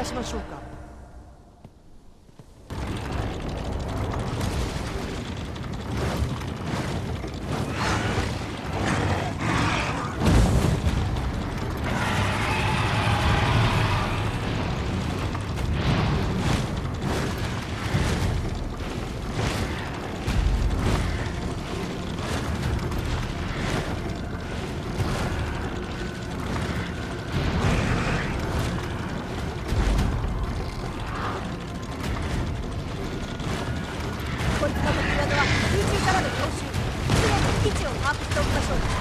たしましょうか。を使った小技は空中からの強襲常に位置を把握しておきましょう。